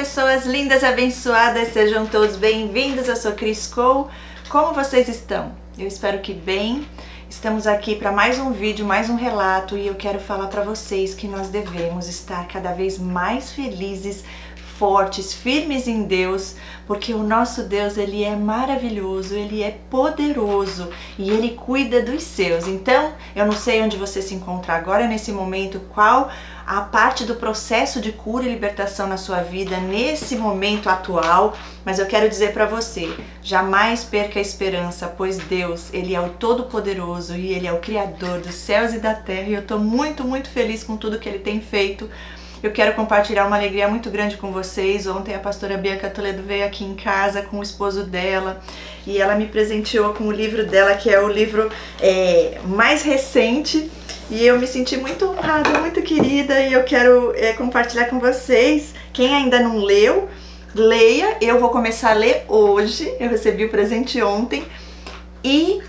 pessoas lindas abençoadas, sejam todos bem-vindos. Eu sou Cris Cole. Como vocês estão? Eu espero que bem. Estamos aqui para mais um vídeo, mais um relato e eu quero falar para vocês que nós devemos estar cada vez mais felizes, fortes, firmes em Deus, porque o nosso Deus, ele é maravilhoso, ele é poderoso e ele cuida dos seus. Então, eu não sei onde você se encontra agora nesse momento, qual a parte do processo de cura e libertação na sua vida nesse momento atual, mas eu quero dizer para você, jamais perca a esperança, pois Deus, ele é o todo poderoso e ele é o criador dos céus e da terra, e eu tô muito, muito feliz com tudo que ele tem feito eu quero compartilhar uma alegria muito grande com vocês. Ontem a pastora Bianca Toledo veio aqui em casa com o esposo dela e ela me presenteou com o livro dela, que é o livro é, mais recente. E eu me senti muito honrada, muito querida e eu quero é, compartilhar com vocês. Quem ainda não leu, leia. Eu vou começar a ler hoje. Eu recebi o presente ontem. E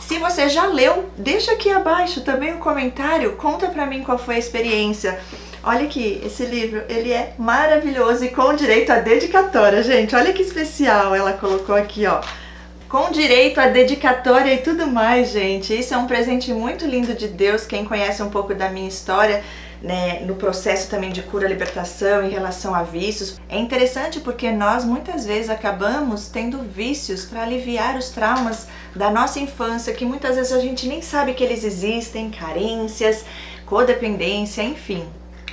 se você já leu, deixa aqui abaixo também um comentário, conta pra mim qual foi a experiência. Olha aqui, esse livro, ele é maravilhoso e com direito à dedicatória, gente. Olha que especial ela colocou aqui, ó. Com direito à dedicatória e tudo mais, gente. Isso é um presente muito lindo de Deus. Quem conhece um pouco da minha história, né, no processo também de cura, libertação em relação a vícios. É interessante porque nós muitas vezes acabamos tendo vícios para aliviar os traumas da nossa infância, que muitas vezes a gente nem sabe que eles existem, carências, codependência, enfim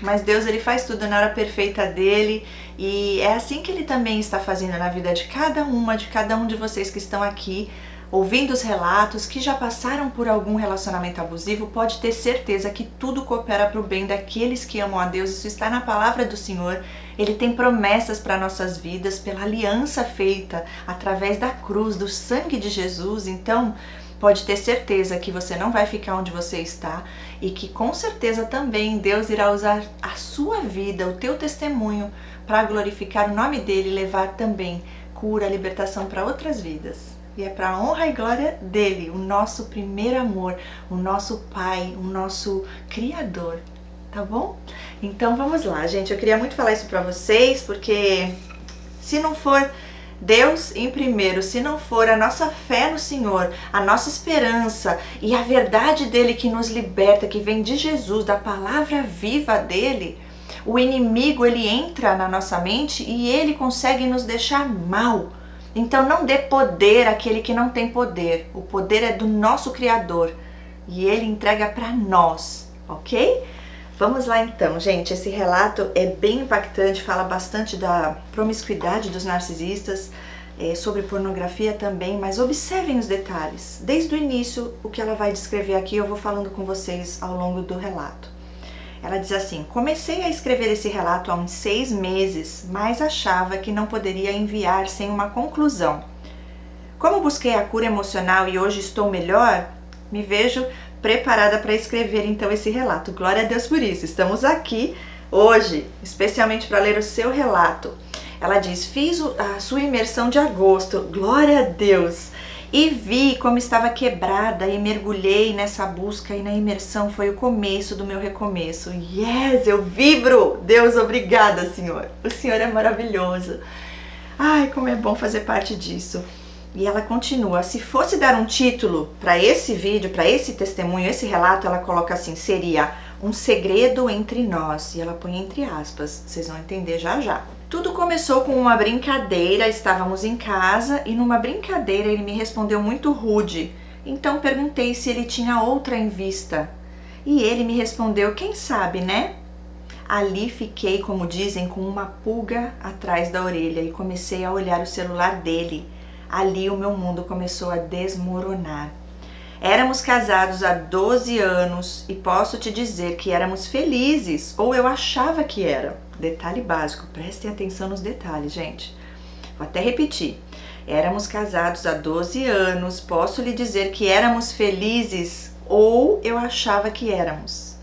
mas Deus ele faz tudo na hora perfeita dele e é assim que ele também está fazendo na vida de cada uma, de cada um de vocês que estão aqui ouvindo os relatos, que já passaram por algum relacionamento abusivo, pode ter certeza que tudo coopera para o bem daqueles que amam a Deus. Isso está na palavra do Senhor. Ele tem promessas para nossas vidas pela aliança feita através da cruz, do sangue de Jesus. Então, pode ter certeza que você não vai ficar onde você está e que com certeza também Deus irá usar a sua vida, o teu testemunho, para glorificar o nome dele e levar também cura, libertação para outras vidas. E é para a honra e glória dele, o nosso primeiro amor, o nosso Pai, o nosso Criador. Tá bom? Então vamos lá, gente. Eu queria muito falar isso para vocês, porque se não for Deus em primeiro, se não for a nossa fé no Senhor, a nossa esperança e a verdade dele que nos liberta, que vem de Jesus, da palavra viva dele, o inimigo ele entra na nossa mente e ele consegue nos deixar mal. Então não dê poder àquele que não tem poder. O poder é do nosso Criador e ele entrega para nós, ok? Vamos lá então, gente. Esse relato é bem impactante, fala bastante da promiscuidade dos narcisistas, é, sobre pornografia também, mas observem os detalhes. Desde o início, o que ela vai descrever aqui, eu vou falando com vocês ao longo do relato. Ela diz assim: Comecei a escrever esse relato há uns seis meses, mas achava que não poderia enviar sem uma conclusão. Como busquei a cura emocional e hoje estou melhor, me vejo preparada para escrever então esse relato. Glória a Deus por isso. Estamos aqui hoje, especialmente para ler o seu relato. Ela diz: Fiz a sua imersão de agosto, glória a Deus, e vi como estava quebrada e mergulhei nessa busca e na imersão foi o começo do meu recomeço. Yes, eu vibro! Deus, obrigada, Senhor. O Senhor é maravilhoso. Ai, como é bom fazer parte disso. E ela continua: se fosse dar um título para esse vídeo, para esse testemunho, esse relato, ela coloca assim: seria um segredo entre nós. E ela põe entre aspas, vocês vão entender já já. Tudo começou com uma brincadeira, estávamos em casa e numa brincadeira ele me respondeu muito rude. Então perguntei se ele tinha outra em vista. E ele me respondeu: quem sabe, né? Ali fiquei, como dizem, com uma pulga atrás da orelha e comecei a olhar o celular dele ali o meu mundo começou a desmoronar. Éramos casados há 12 anos e posso te dizer que éramos felizes, ou eu achava que era. Detalhe básico, prestem atenção nos detalhes, gente. Vou até repetir. Éramos casados há 12 anos, posso lhe dizer que éramos felizes, ou eu achava que éramos.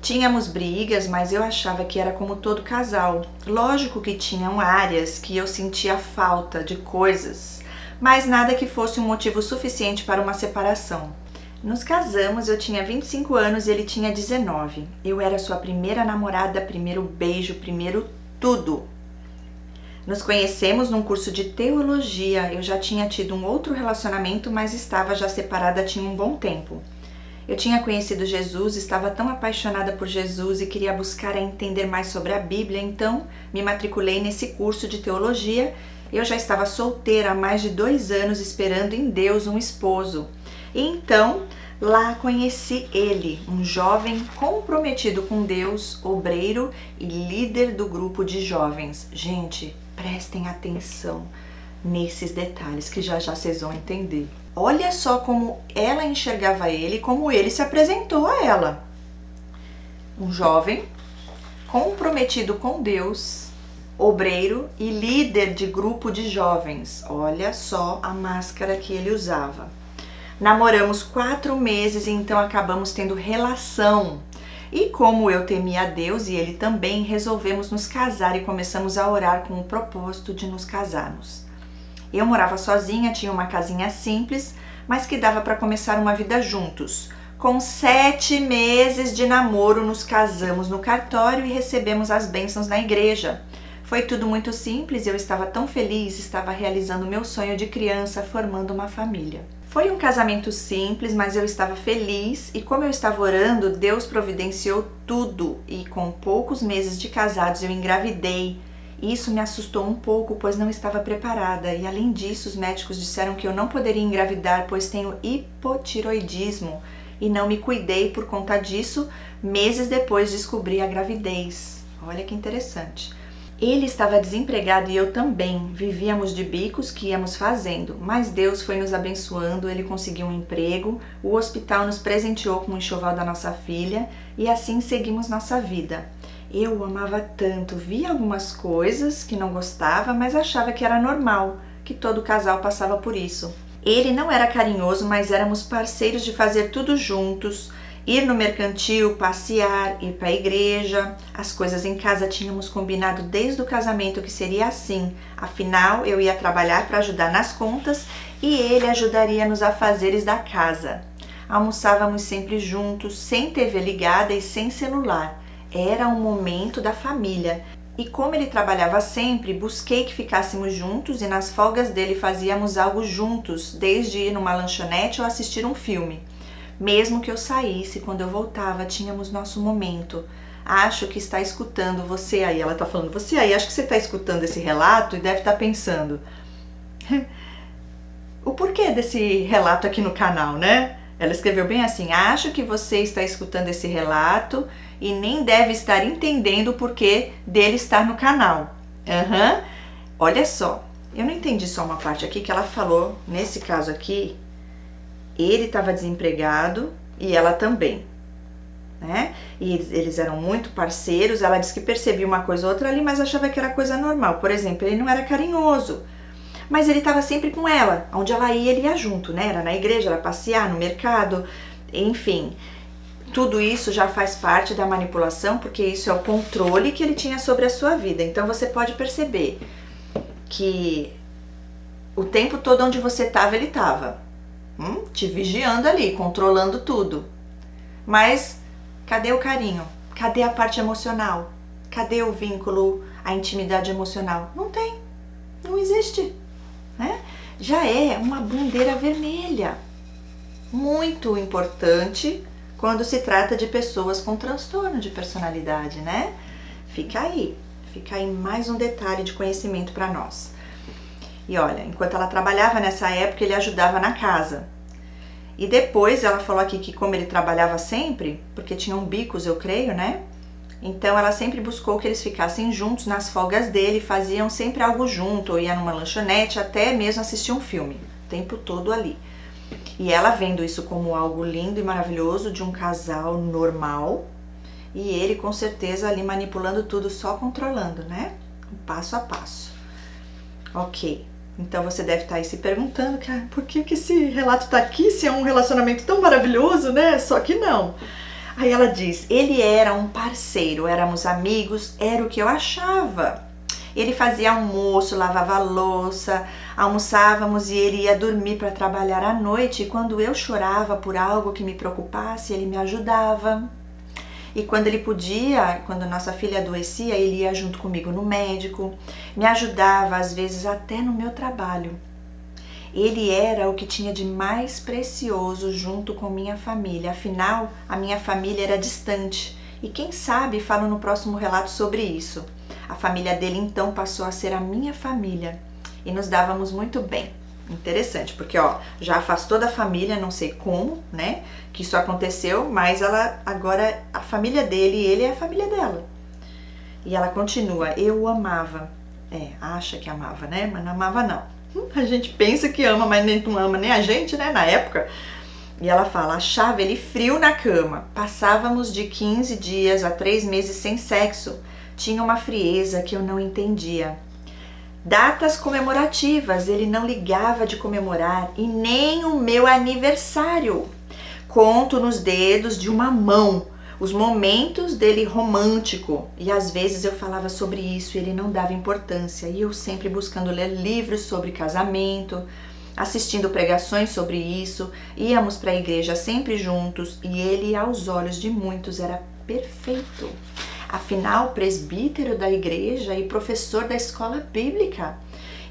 Tínhamos brigas, mas eu achava que era como todo casal. Lógico que tinham áreas que eu sentia falta de coisas, mas nada que fosse um motivo suficiente para uma separação. Nos casamos, eu tinha 25 anos e ele tinha 19. Eu era sua primeira namorada, primeiro beijo, primeiro tudo. Nos conhecemos num curso de teologia. Eu já tinha tido um outro relacionamento, mas estava já separada tinha um bom tempo. Eu tinha conhecido Jesus, estava tão apaixonada por Jesus e queria buscar entender mais sobre a Bíblia, então me matriculei nesse curso de teologia. Eu já estava solteira há mais de dois anos, esperando em Deus um esposo. Então lá conheci ele, um jovem comprometido com Deus, obreiro e líder do grupo de jovens. Gente, prestem atenção nesses detalhes que já já vocês vão entender. Olha só como ela enxergava ele, como ele se apresentou a ela. Um jovem comprometido com Deus, obreiro e líder de grupo de jovens. Olha só a máscara que ele usava. Namoramos quatro meses e então acabamos tendo relação. E como eu temia a Deus e ele também, resolvemos nos casar e começamos a orar com o propósito de nos casarmos. Eu morava sozinha, tinha uma casinha simples, mas que dava para começar uma vida juntos. Com sete meses de namoro, nos casamos no cartório e recebemos as bênçãos na igreja. Foi tudo muito simples, eu estava tão feliz, estava realizando meu sonho de criança, formando uma família. Foi um casamento simples, mas eu estava feliz e como eu estava orando, Deus providenciou tudo e com poucos meses de casados eu engravidei isso me assustou um pouco, pois não estava preparada, e além disso, os médicos disseram que eu não poderia engravidar, pois tenho hipotiroidismo e não me cuidei por conta disso. Meses depois descobri a gravidez. Olha que interessante. Ele estava desempregado e eu também. Vivíamos de bicos que íamos fazendo, mas Deus foi nos abençoando. Ele conseguiu um emprego, o hospital nos presenteou com o enxoval da nossa filha e assim seguimos nossa vida. Eu amava tanto, via algumas coisas que não gostava, mas achava que era normal, que todo casal passava por isso. Ele não era carinhoso, mas éramos parceiros de fazer tudo juntos, ir no mercantil, passear, ir para a igreja. As coisas em casa tínhamos combinado desde o casamento que seria assim. Afinal, eu ia trabalhar para ajudar nas contas e ele ajudaria nos afazeres da casa. Almoçávamos sempre juntos, sem TV ligada e sem celular era um momento da família. E como ele trabalhava sempre, busquei que ficássemos juntos e nas folgas dele fazíamos algo juntos, desde ir numa lanchonete ou assistir um filme. Mesmo que eu saísse, quando eu voltava, tínhamos nosso momento. Acho que está escutando você aí. Ela está falando, você aí, acho que você está escutando esse relato e deve estar tá pensando. o porquê desse relato aqui no canal, né? Ela escreveu bem assim: Acho que você está escutando esse relato e nem deve estar entendendo o porquê dele estar no canal. Uhum. Olha só, eu não entendi só uma parte aqui que ela falou, nesse caso aqui, ele estava desempregado e ela também. Né? E eles, eram muito parceiros. Ela disse que percebia uma coisa ou outra ali, mas achava que era coisa normal. Por exemplo, ele não era carinhoso mas ele estava sempre com ela. Onde ela ia, ele ia junto, né? Era na igreja, era passear, no mercado, enfim. Tudo isso já faz parte da manipulação, porque isso é o controle que ele tinha sobre a sua vida. Então você pode perceber que o tempo todo onde você estava, ele estava. Hum? Te vigiando ali, controlando tudo. Mas cadê o carinho? Cadê a parte emocional? Cadê o vínculo, a intimidade emocional? Não tem. Não existe né? já é uma bandeira vermelha. Muito importante quando se trata de pessoas com transtorno de personalidade, né? Fica aí, fica aí mais um detalhe de conhecimento para nós. E olha, enquanto ela trabalhava nessa época, ele ajudava na casa. E depois ela falou aqui que como ele trabalhava sempre, porque tinham bicos, eu creio, né? Então ela sempre buscou que eles ficassem juntos nas folgas dele, faziam sempre algo junto, ou ia numa lanchonete, até mesmo assistir um filme, o tempo todo ali. E ela vendo isso como algo lindo e maravilhoso de um casal normal, e ele com certeza ali manipulando tudo, só controlando, né? Passo a passo. Ok. Então você deve estar aí se perguntando, cara, por que, que esse relato está aqui se é um relacionamento tão maravilhoso, né? Só que não. Aí ela diz: ele era um parceiro, éramos amigos, era o que eu achava. Ele fazia almoço, lavava louça, almoçávamos e ele ia dormir para trabalhar à noite. E quando eu chorava por algo que me preocupasse, ele me ajudava. E quando ele podia, quando nossa filha adoecia, ele ia junto comigo no médico, me ajudava às vezes até no meu trabalho. Ele era o que tinha de mais precioso junto com minha família. Afinal, a minha família era distante. E quem sabe falo no próximo relato sobre isso. A família dele então passou a ser a minha família e nos dávamos muito bem. Interessante, porque ó, já afastou da família, não sei como, né? Que isso aconteceu, mas ela agora a família dele ele é a família dela. E ela continua, eu o amava. É, acha que amava, né? Mas não amava não. A gente pensa que ama, mas nem não ama nem a gente, né, na época. E ela fala: achava ele frio na cama. Passávamos de 15 dias a 3 meses sem sexo. Tinha uma frieza que eu não entendia. Datas comemorativas ele não ligava de comemorar e nem o meu aniversário. Conto nos dedos de uma mão os momentos dele romântico. E às vezes eu falava sobre isso e ele não dava importância. E eu sempre buscando ler livros sobre casamento, assistindo pregações sobre isso, íamos para a igreja sempre juntos e ele, aos olhos de muitos, era perfeito. Afinal, presbítero da igreja e professor da escola bíblica.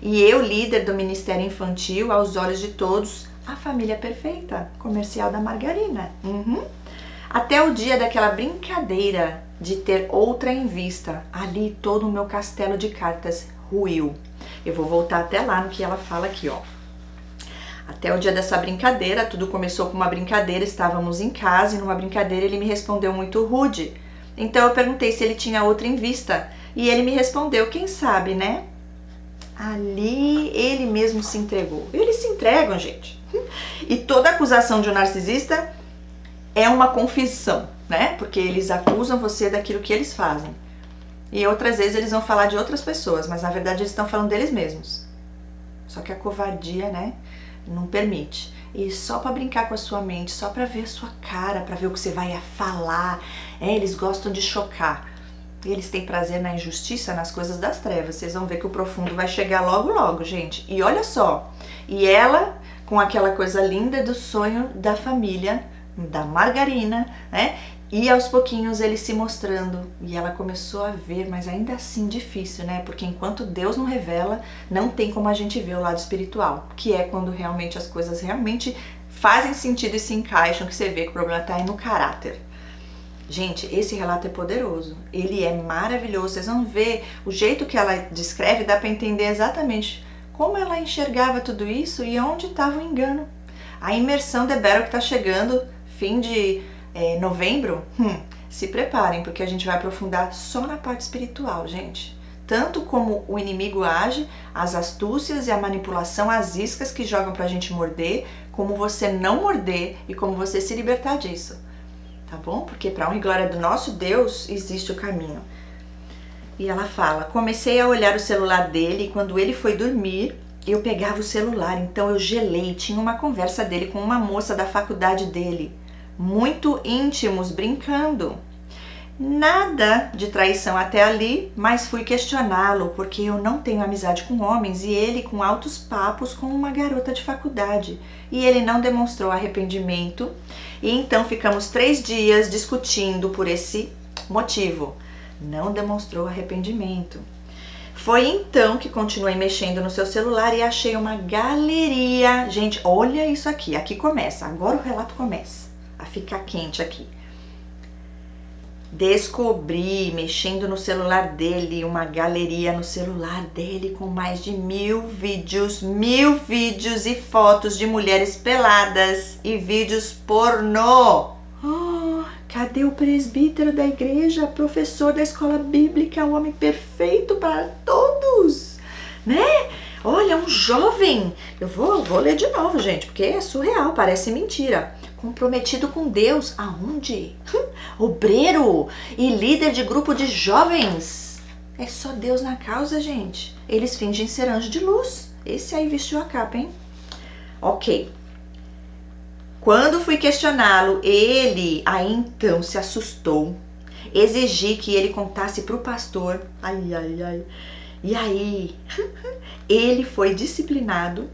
E eu, líder do ministério infantil, aos olhos de todos, a família perfeita, comercial da margarina. Uhum. Até o dia daquela brincadeira de ter outra em vista, ali todo o meu castelo de cartas ruiu. Eu vou voltar até lá no que ela fala aqui, ó. Até o dia dessa brincadeira, tudo começou com uma brincadeira, estávamos em casa e numa brincadeira ele me respondeu muito rude. Então eu perguntei se ele tinha outra em vista e ele me respondeu, quem sabe, né? Ali ele mesmo se entregou. Eles se entregam, gente. E toda acusação de um narcisista é uma confissão, né? Porque eles acusam você daquilo que eles fazem. E outras vezes eles vão falar de outras pessoas, mas na verdade eles estão falando deles mesmos. Só que a covardia, né, não permite. E só para brincar com a sua mente, só para ver a sua cara, para ver o que você vai falar. É, eles gostam de chocar. Eles têm prazer na injustiça, nas coisas das trevas. Vocês vão ver que o profundo vai chegar logo, logo, gente. E olha só. E ela, com aquela coisa linda do sonho da família, da margarina, né? E aos pouquinhos ele se mostrando e ela começou a ver, mas ainda assim difícil, né? Porque enquanto Deus não revela, não tem como a gente ver o lado espiritual, que é quando realmente as coisas realmente fazem sentido e se encaixam, que você vê que o problema está aí no caráter. Gente, esse relato é poderoso. Ele é maravilhoso. Vocês vão ver o jeito que ela descreve, dá para entender exatamente como ela enxergava tudo isso e onde estava o engano. A imersão de Battle que está chegando fim de é, novembro, hum, se preparem, porque a gente vai aprofundar só na parte espiritual, gente. Tanto como o inimigo age, as astúcias e a manipulação, as iscas que jogam pra gente morder, como você não morder e como você se libertar disso. Tá bom? Porque para honra e glória do nosso Deus existe o caminho. E ela fala: comecei a olhar o celular dele e quando ele foi dormir, eu pegava o celular, então eu gelei. Tinha uma conversa dele com uma moça da faculdade dele muito íntimos brincando. Nada de traição até ali, mas fui questioná-lo porque eu não tenho amizade com homens e ele com altos papos com uma garota de faculdade. E ele não demonstrou arrependimento. E então ficamos três dias discutindo por esse motivo. Não demonstrou arrependimento. Foi então que continuei mexendo no seu celular e achei uma galeria. Gente, olha isso aqui. Aqui começa. Agora o relato começa a ficar quente aqui. Descobri, mexendo no celular dele, uma galeria no celular dele com mais de mil vídeos, mil vídeos e fotos de mulheres peladas e vídeos pornô. Oh, cadê o presbítero da igreja, professor da escola bíblica, o homem perfeito para todos, né? Olha, um jovem. Eu vou, vou ler de novo, gente, porque é surreal, parece mentira comprometido com Deus. Aonde? Obreiro e líder de grupo de jovens. É só Deus na causa, gente. Eles fingem ser anjo de luz. Esse aí vestiu a capa, hein? Ok. Quando fui questioná-lo, ele aí então se assustou. Exigi que ele contasse para o pastor. Ai, ai, ai. E aí, ele foi disciplinado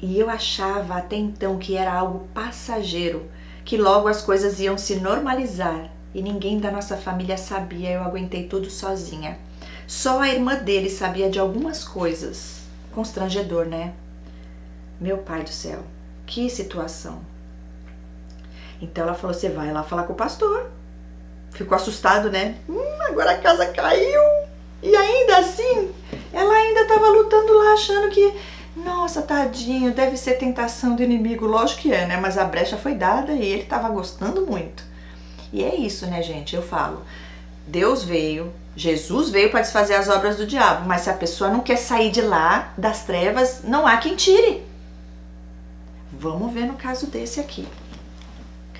e eu achava até então que era algo passageiro, que logo as coisas iam se normalizar. e ninguém da nossa família sabia, eu aguentei tudo sozinha. Só a irmã dele sabia de algumas coisas. Constrangedor, né? Meu pai do céu, que situação. Então ela falou: você vai lá falar com o pastor. Ficou assustado, né? Hum, agora a casa caiu. E ainda assim, ela ainda estava lutando lá, achando que, nossa, tadinho, deve ser tentação do inimigo. Lógico que é, né? Mas a brecha foi dada e ele estava gostando muito. E é isso, né, gente? Eu falo. Deus veio, Jesus veio para desfazer as obras do diabo, mas se a pessoa não quer sair de lá, das trevas, não há quem tire. Vamos ver no caso desse aqui.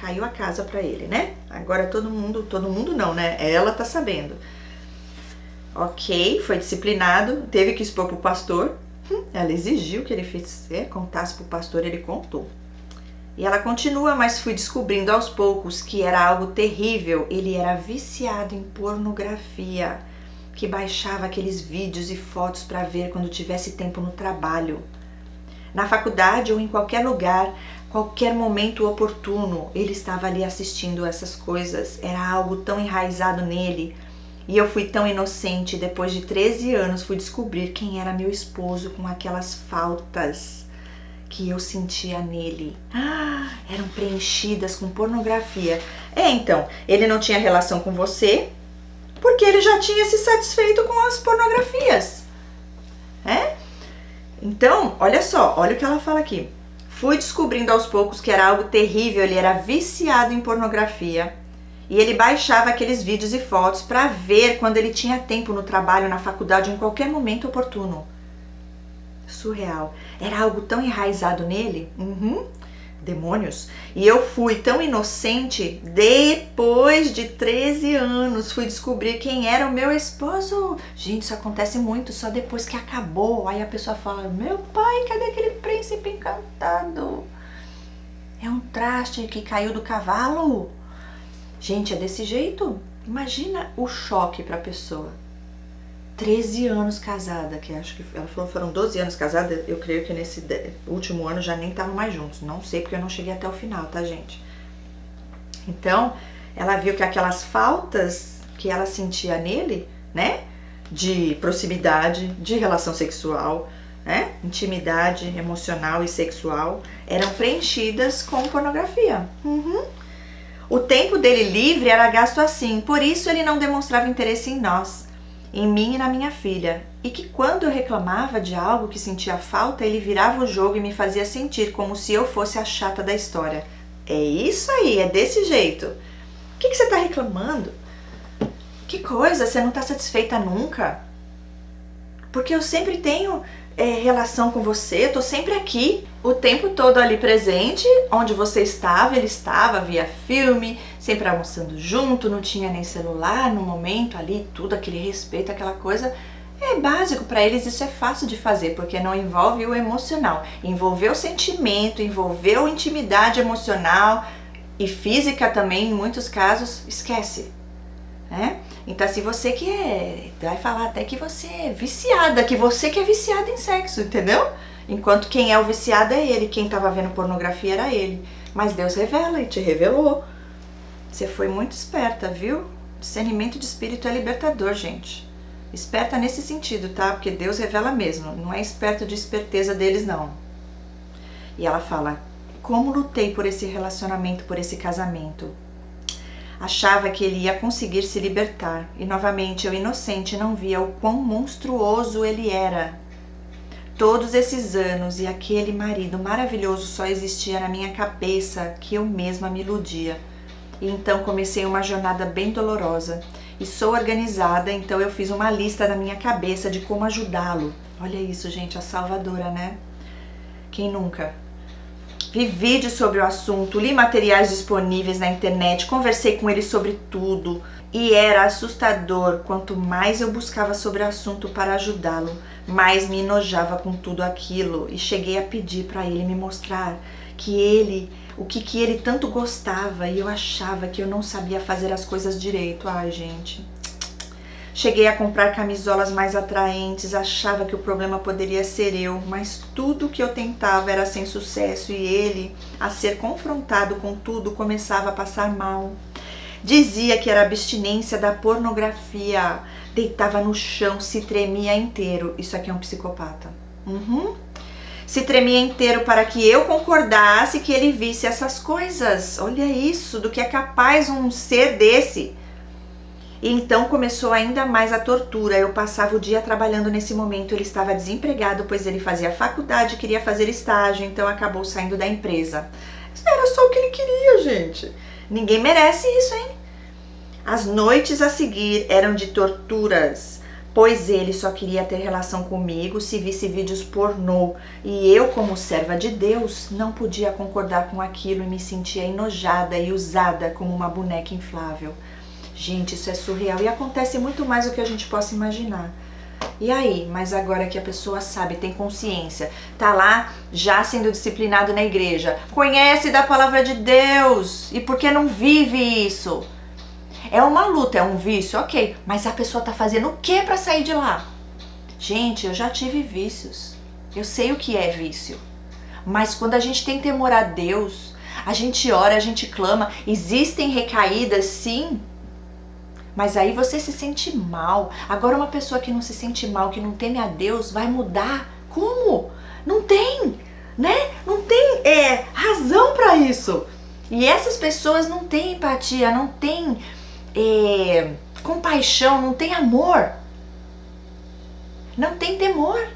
Caiu a casa para ele, né? Agora todo mundo, todo mundo não, né? Ela tá sabendo. Ok, foi disciplinado, teve que expor pro pastor. Ela exigiu que ele é, contasse pro pastor, ele contou. E ela continua, mas fui descobrindo aos poucos que era algo terrível. Ele era viciado em pornografia, que baixava aqueles vídeos e fotos para ver quando tivesse tempo no trabalho. Na faculdade ou em qualquer lugar, qualquer momento oportuno, ele estava ali assistindo essas coisas. Era algo tão enraizado nele. E eu fui tão inocente, depois de 13 anos fui descobrir quem era meu esposo com aquelas faltas que eu sentia nele. Ah, eram preenchidas com pornografia. É, então, ele não tinha relação com você porque ele já tinha se satisfeito com as pornografias. É? Então, olha só, olha o que ela fala aqui. Fui descobrindo aos poucos que era algo terrível, ele era viciado em pornografia. E ele baixava aqueles vídeos e fotos para ver quando ele tinha tempo no trabalho, na faculdade, em qualquer momento oportuno surreal. Era algo tão enraizado nele. Uhum. Demônios. E eu fui tão inocente depois de 13 anos. Fui descobrir quem era o meu esposo. Gente, isso acontece muito só depois que acabou. Aí a pessoa fala: Meu pai, cadê aquele príncipe encantado? É um traste que caiu do cavalo. Gente, é desse jeito? Imagina o choque para a pessoa. 13 anos casada, que acho que ela falou foram 12 anos casada, eu creio que nesse último ano já nem estavam mais juntos. Não sei porque eu não cheguei até o final, tá, gente? Então, ela viu que aquelas faltas que ela sentia nele, né? De proximidade, de relação sexual, né? Intimidade emocional e sexual, eram preenchidas com pornografia. Uhum. O tempo dele livre era gasto assim, por isso ele não demonstrava interesse em nós em mim e na minha filha, e que quando eu reclamava de algo que sentia falta, ele virava o jogo e me fazia sentir como se eu fosse a chata da história. É isso aí, é desse jeito. O que, que você está reclamando? Que coisa, você não está satisfeita nunca? Porque eu sempre tenho é, relação com você, eu tô sempre aqui, o tempo todo ali presente, onde você estava, ele estava, via filme, sempre almoçando junto, não tinha nem celular no momento ali, tudo aquele respeito, aquela coisa. É básico para eles, isso é fácil de fazer, porque não envolve o emocional. Envolveu sentimento, envolveu intimidade emocional e física também, em muitos casos, esquece. Né? Então, se você que é, vai falar até que você é viciada, que você que é viciada em sexo, entendeu? Enquanto quem é o viciado é ele, quem estava vendo pornografia era ele. Mas Deus revela e te revelou. Você foi muito esperta, viu? Discernimento de espírito é libertador, gente. Esperta nesse sentido, tá? Porque Deus revela mesmo. Não é esperto de esperteza deles, não. E ela fala: Como lutei por esse relacionamento, por esse casamento? Achava que ele ia conseguir se libertar, e novamente eu, inocente, não via o quão monstruoso ele era. Todos esses anos e aquele marido maravilhoso só existia na minha cabeça que eu mesma me iludia. E então comecei uma jornada bem dolorosa. E sou organizada, então eu fiz uma lista na minha cabeça de como ajudá-lo. Olha isso, gente, a salvadora, né? Quem nunca? Vi vídeos sobre o assunto, li materiais disponíveis na internet, conversei com ele sobre tudo e era assustador. Quanto mais eu buscava sobre o assunto para ajudá-lo, mais me enojava com tudo aquilo e cheguei a pedir para ele me mostrar que ele, o que, que ele tanto gostava e eu achava que eu não sabia fazer as coisas direito. Ai, gente, Cheguei a comprar camisolas mais atraentes, achava que o problema poderia ser eu, mas tudo que eu tentava era sem sucesso e ele, a ser confrontado com tudo, começava a passar mal. Dizia que era abstinência da pornografia. Deitava no chão, se tremia inteiro. Isso aqui é um psicopata. Uhum. Se tremia inteiro para que eu concordasse que ele visse essas coisas. Olha isso, do que é capaz um ser desse. E então começou ainda mais a tortura. Eu passava o dia trabalhando nesse momento. Ele estava desempregado, pois ele fazia faculdade, queria fazer estágio, então acabou saindo da empresa. Era só o que ele queria, gente. Ninguém merece isso, hein? As noites a seguir eram de torturas, pois ele só queria ter relação comigo se visse vídeos pornô, e eu, como serva de Deus, não podia concordar com aquilo e me sentia enojada e usada como uma boneca inflável. Gente, isso é surreal. E acontece muito mais do que a gente possa imaginar. E aí, mas agora que a pessoa sabe, tem consciência, tá lá já sendo disciplinado na igreja, conhece da palavra de Deus. E por que não vive isso? É uma luta, é um vício, ok, mas a pessoa tá fazendo o que para sair de lá? Gente, eu já tive vícios, eu sei o que é vício, mas quando a gente tem temor a Deus, a gente ora, a gente clama, existem recaídas, sim, mas aí você se sente mal. Agora, uma pessoa que não se sente mal, que não teme a Deus, vai mudar? Como? Não tem, né? Não tem é, razão para isso. E essas pessoas não têm empatia, não têm é, compaixão, não têm amor, não têm temor.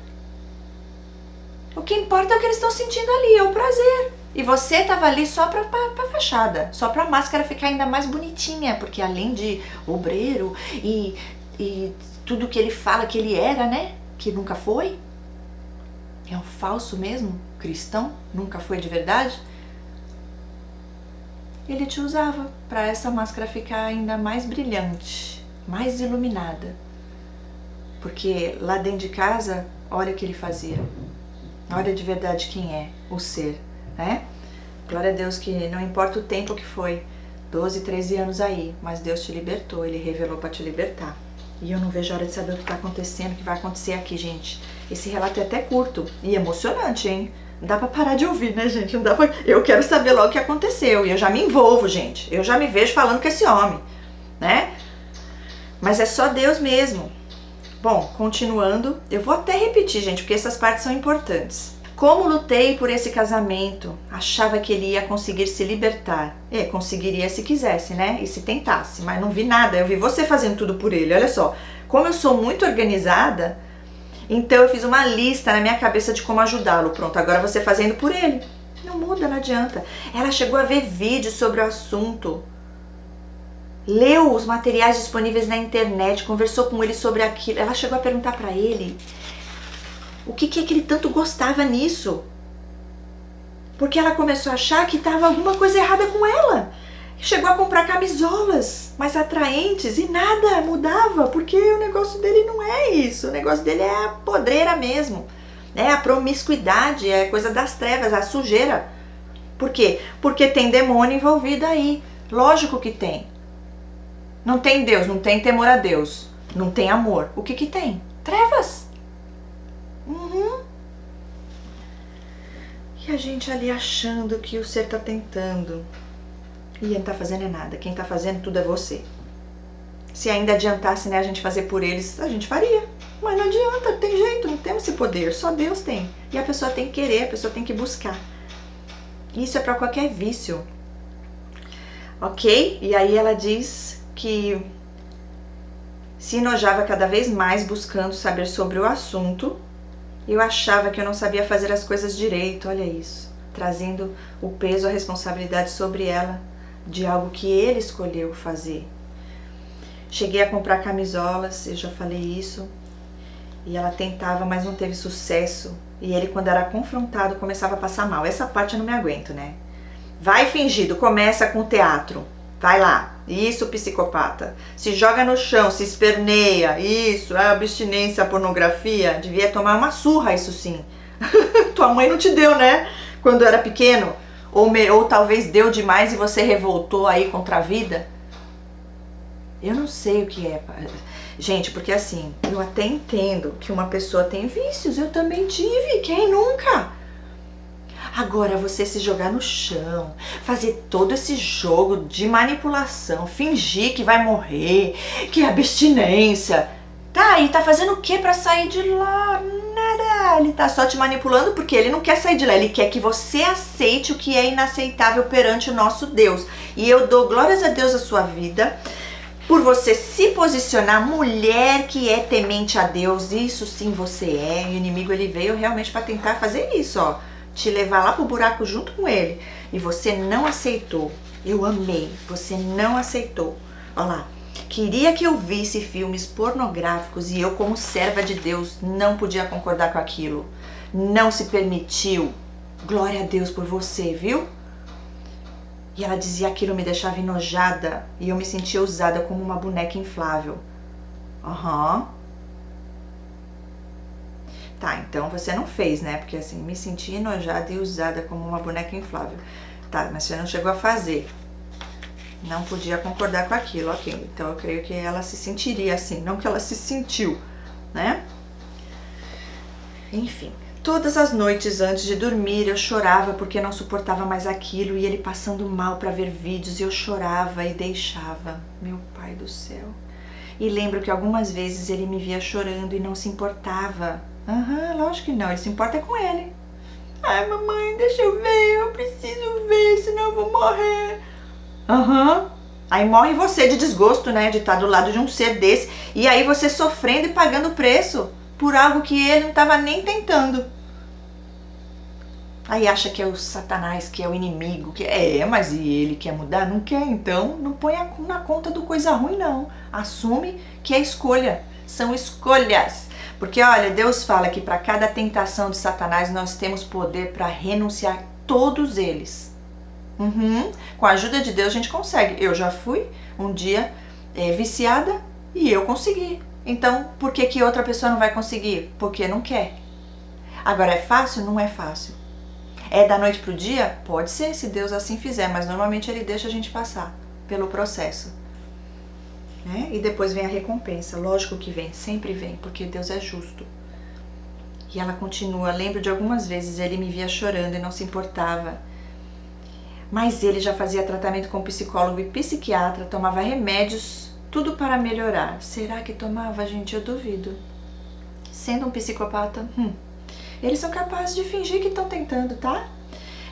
O que importa é o que eles estão sentindo ali, é o prazer. E você tava ali só pra, pra, pra, fachada, só pra máscara ficar ainda mais bonitinha, porque além de obreiro e, e tudo que ele fala que ele era, né? Que nunca foi. É um falso mesmo, cristão, nunca foi de verdade. Ele te usava para essa máscara ficar ainda mais brilhante, mais iluminada. Porque lá dentro de casa, olha o que ele fazia. Olha de verdade quem é o ser né? Glória a Deus que não importa o tempo que foi, 12, 13 anos aí, mas Deus te libertou, Ele revelou para te libertar. E eu não vejo a hora de saber o que está acontecendo, o que vai acontecer aqui, gente. Esse relato é até curto e emocionante, hein? Não dá pra parar de ouvir, né, gente? Não dá pra... Eu quero saber logo o que aconteceu. E eu já me envolvo, gente. Eu já me vejo falando com esse homem, né? Mas é só Deus mesmo. Bom, continuando, eu vou até repetir, gente, porque essas partes são importantes. Como lutei por esse casamento, achava que ele ia conseguir se libertar. É, conseguiria se quisesse, né? E se tentasse, mas não vi nada. Eu vi você fazendo tudo por ele. Olha só, como eu sou muito organizada, então eu fiz uma lista na minha cabeça de como ajudá-lo. Pronto, agora você fazendo por ele. Não muda, não adianta. Ela chegou a ver vídeos sobre o assunto. Leu os materiais disponíveis na internet, conversou com ele sobre aquilo. Ela chegou a perguntar para ele o que, que é que ele tanto gostava nisso? Porque ela começou a achar que estava alguma coisa errada com ela. Chegou a comprar camisolas mais atraentes e nada mudava, porque o negócio dele não é isso. O negócio dele é a podreira mesmo. É a promiscuidade, é coisa das trevas, a sujeira. Por quê? Porque tem demônio envolvido aí. Lógico que tem. Não tem Deus, não tem temor a Deus, não tem amor. O que que tem? Trevas. Uhum. E a gente ali achando que o ser tá tentando. E ele tá fazendo é nada. Quem tá fazendo tudo é você. Se ainda adiantasse né, a gente fazer por eles, a gente faria. Mas não adianta, tem jeito, não temos esse poder, só Deus tem. E a pessoa tem que querer, a pessoa tem que buscar. Isso é para qualquer vício. Ok? E aí ela diz que se enojava cada vez mais buscando saber sobre o assunto eu achava que eu não sabia fazer as coisas direito, olha isso, trazendo o peso, a responsabilidade sobre ela de algo que ele escolheu fazer. Cheguei a comprar camisolas, eu já falei isso, e ela tentava, mas não teve sucesso. E ele, quando era confrontado, começava a passar mal. Essa parte eu não me aguento, né? Vai fingido, começa com o teatro. Vai lá. Isso, psicopata. Se joga no chão, se esperneia. Isso, é abstinência pornografia. Devia tomar uma surra, isso sim. Tua mãe não te deu, né? Quando era pequeno. Ou, me, ou talvez deu demais e você revoltou aí contra a vida. Eu não sei o que é. Gente, porque assim, eu até entendo que uma pessoa tem vícios. Eu também tive. Quem nunca? Agora você se jogar no chão, fazer todo esse jogo de manipulação, fingir que vai morrer, que é abstinência. Tá, e tá fazendo o que para sair de lá? Nada. Ele tá só te manipulando porque ele não quer sair de lá. Ele quer que você aceite o que é inaceitável perante o nosso Deus. E eu dou glórias a Deus a sua vida por você se posicionar mulher que é temente a Deus. Isso sim você é. E o inimigo ele veio realmente para tentar fazer isso, ó, te levar lá pro buraco junto com ele. E você não aceitou. Eu amei. Você não aceitou. Olha lá. Queria que eu visse filmes pornográficos e eu, como serva de Deus, não podia concordar com aquilo. Não se permitiu. Glória a Deus por você, viu? E ela dizia aquilo me deixava enojada e eu me sentia usada como uma boneca inflável. Aham. Uhum. Tá, então você não fez, né? Porque assim, me sentia enojada e usada como uma boneca inflável. Tá, mas você não chegou a fazer não podia concordar com aquilo, ok. Então eu creio que ela se sentiria assim, não que ela se sentiu, né? Enfim, todas as noites antes de dormir eu chorava porque não suportava mais aquilo e ele passando mal para ver vídeos e eu chorava e deixava. Meu pai do céu. E lembro que algumas vezes ele me via chorando e não se importava. Aham, lógico que não, ele se importa com ele. Ai, mamãe, deixa eu ver, eu preciso ver, senão eu vou morrer. Aham. Aí morre você de desgosto, né? De estar do lado de um ser desse. E aí você sofrendo e pagando preço por algo que ele não estava nem tentando. Aí acha que é o Satanás, que é o inimigo, que é, mas e ele quer mudar? Não quer, então não põe na conta do coisa ruim, não. Assume que é escolha. São escolhas. Porque olha, Deus fala que para cada tentação de Satanás nós temos poder para renunciar todos eles. Uhum. Com a ajuda de Deus a gente consegue. Eu já fui um dia é, viciada e eu consegui. Então, por que, que outra pessoa não vai conseguir? Porque não quer. Agora, é fácil? Não é fácil. É da noite pro dia? Pode ser, se Deus assim fizer, mas normalmente Ele deixa a gente passar pelo processo. Né? E depois vem a recompensa. Lógico que vem, sempre vem, porque Deus é justo. E ela continua. Lembro de algumas vezes ele me via chorando e não se importava mas ele já fazia tratamento com psicólogo e psiquiatra, tomava remédios, tudo para melhorar. Será que tomava, gente? Eu duvido. Sendo um psicopata, hum, eles são capazes de fingir que estão tentando, tá?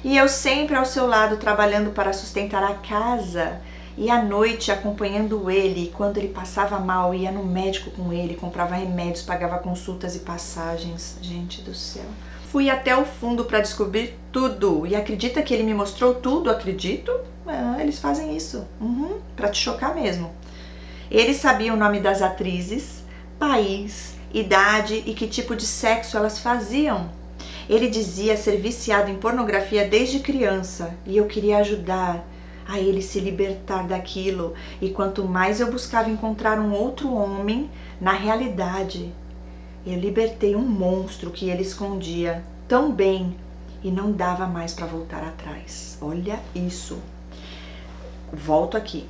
E eu sempre ao seu lado trabalhando para sustentar a casa e à noite acompanhando ele. Quando ele passava mal, ia no médico com ele, comprava remédios, pagava consultas e passagens. Gente do céu. Fui até o fundo para descobrir tudo. E acredita que ele me mostrou tudo? Acredito? Ah, eles fazem isso. Uhum, para te chocar mesmo. Ele sabia o nome das atrizes, país, idade e que tipo de sexo elas faziam. Ele dizia ser viciado em pornografia desde criança e eu queria ajudar a ele se libertar daquilo. E quanto mais eu buscava encontrar um outro homem, na realidade eu libertei um monstro que ele escondia tão bem e não dava mais para voltar atrás. Olha isso. Volto aqui.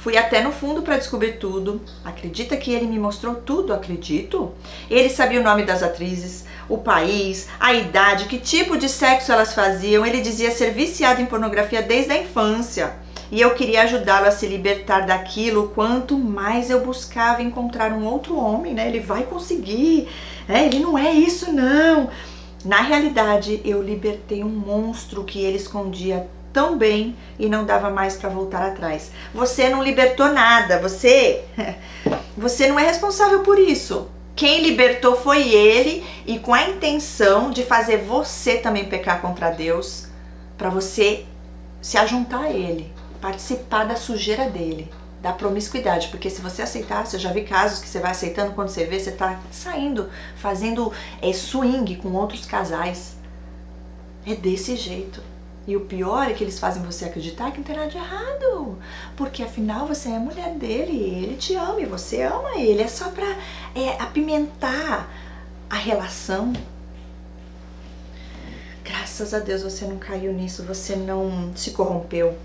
Fui até no fundo para descobrir tudo. Acredita que ele me mostrou tudo? Acredito. Ele sabia o nome das atrizes, o país, a idade, que tipo de sexo elas faziam. Ele dizia ser viciado em pornografia desde a infância e eu queria ajudá-lo a se libertar daquilo. Quanto mais eu buscava encontrar um outro homem, né? Ele vai conseguir, né? Ele não é isso, não. Na realidade, eu libertei um monstro que ele escondia tão bem e não dava mais para voltar atrás. Você não libertou nada, você você não é responsável por isso. Quem libertou foi ele e com a intenção de fazer você também pecar contra Deus, para você se ajuntar a ele participar da sujeira dele, da promiscuidade, porque se você aceitasse, eu já vi casos que você vai aceitando quando você vê, você tá saindo, fazendo é, swing com outros casais. É desse jeito. E o pior é que eles fazem você acreditar que não tem nada de errado. Porque afinal você é a mulher dele, ele te ama e você ama ele. É só pra é, apimentar a relação. Graças a Deus você não caiu nisso, você não se corrompeu.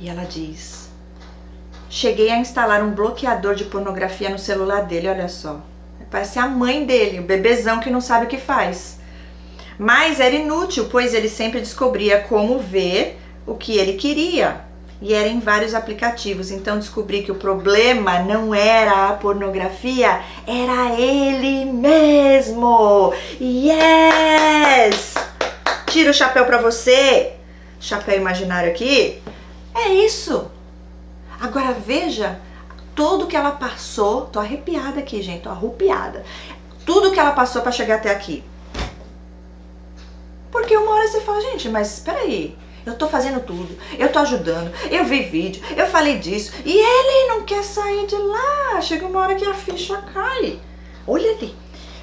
E ela diz: Cheguei a instalar um bloqueador de pornografia no celular dele, olha só. Parece a mãe dele, o bebezão que não sabe o que faz. Mas era inútil, pois ele sempre descobria como ver o que ele queria. E era em vários aplicativos. Então descobri que o problema não era a pornografia, era ele mesmo. Yes! Tira o chapéu para você. Chapéu imaginário aqui. É isso. Agora veja tudo que ela passou. Tô arrepiada aqui, gente. Tô arrupiada. Tudo que ela passou para chegar até aqui. Porque uma hora você fala, gente, mas peraí, eu tô fazendo tudo, eu tô ajudando, eu vi vídeo, eu falei disso, e ele não quer sair de lá. Chega uma hora que a ficha cai. Olha ali.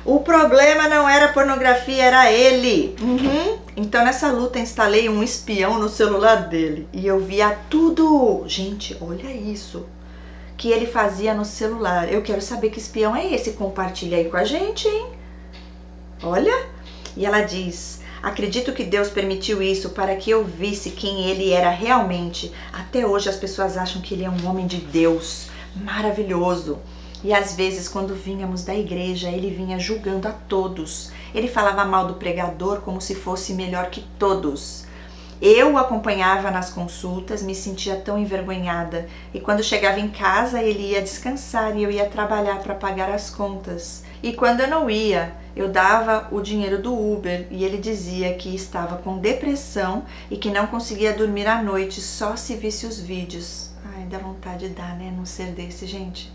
O problema não era a pornografia, era ele. Uhum. Então nessa luta instalei um espião no celular dele e eu via tudo. Gente, olha isso que ele fazia no celular. Eu quero saber que espião é esse. Compartilha aí com a gente, hein? Olha. E ela diz: Acredito que Deus permitiu isso para que eu visse quem ele era realmente. Até hoje as pessoas acham que ele é um homem de Deus, maravilhoso. E às vezes, quando vínhamos da igreja, ele vinha julgando a todos. Ele falava mal do pregador como se fosse melhor que todos. Eu o acompanhava nas consultas, me sentia tão envergonhada. E quando chegava em casa, ele ia descansar e eu ia trabalhar para pagar as contas. E quando eu não ia, eu dava o dinheiro do Uber e ele dizia que estava com depressão e que não conseguia dormir à noite só se visse os vídeos. Ai, dá vontade de dar, né? Não ser desse, gente.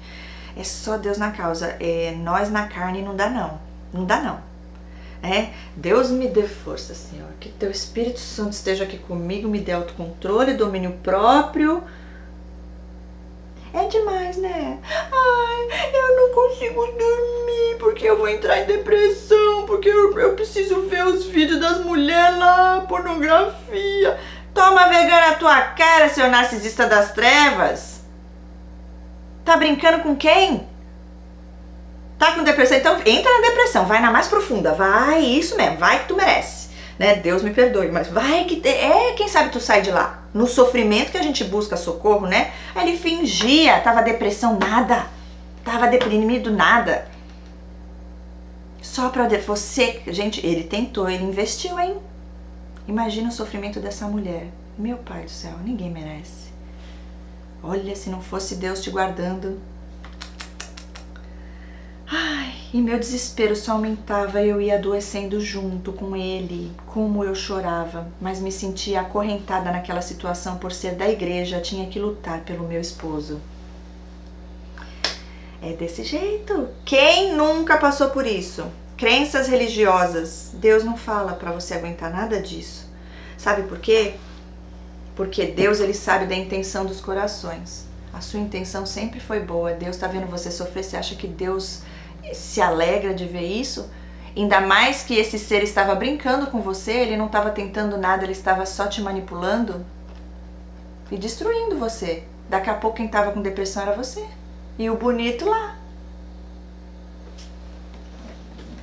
É só Deus na causa. É, nós na carne não dá, não. Não dá, não. É, Deus me dê força, Senhor. Que teu Espírito Santo esteja aqui comigo, me dê autocontrole, domínio próprio é demais, né? Ai, eu não consigo dormir porque eu vou entrar em depressão, porque eu, eu preciso ver os vídeos das mulheres lá, pornografia. Toma vergonha na tua cara, seu narcisista das trevas. Tá brincando com quem? Tá com depressão? Então entra na depressão, vai na mais profunda, vai, isso mesmo, vai que tu merece né? Deus me perdoe, mas vai que é, quem sabe tu sai de lá. No sofrimento que a gente busca socorro, né? Ele fingia, tava depressão nada. Tava deprimido nada. Só para você, gente, ele tentou, ele investiu, hein? Imagina o sofrimento dessa mulher. Meu pai do céu, ninguém merece. Olha, se não fosse Deus te guardando, Ai, e meu desespero só aumentava e eu ia adoecendo junto com ele. Como eu chorava, mas me sentia acorrentada naquela situação por ser da igreja, tinha que lutar pelo meu esposo. É desse jeito. Quem nunca passou por isso? Crenças religiosas. Deus não fala para você aguentar nada disso. Sabe por quê? Porque Deus ele sabe da intenção dos corações. A sua intenção sempre foi boa. Deus está vendo você sofrer. Você acha que Deus se alegra de ver isso, ainda mais que esse ser estava brincando com você, ele não estava tentando nada, ele estava só te manipulando e destruindo você. Daqui a pouco quem estava com depressão era você. E o bonito lá.